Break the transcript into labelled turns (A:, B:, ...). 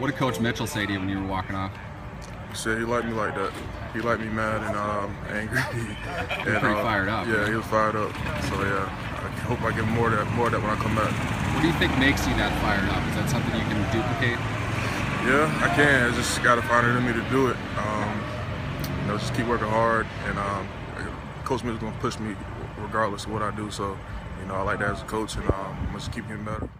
A: What did Coach Mitchell say to you when you were walking off?
B: He said he liked me like that. He liked me mad and um, angry. and,
A: pretty
B: uh,
A: fired up.
B: Yeah, he was fired up. So yeah, I hope I get more of that, more of that when I come back.
A: What do you think makes you that fired up? Is that something you can duplicate?
B: Yeah, I can. I just got to find it in me to do it. Um, you know, just keep working hard, and um, Coach Mitchell's gonna push me regardless of what I do. So, you know, I like that as a coach, and um, I'm just keep getting better.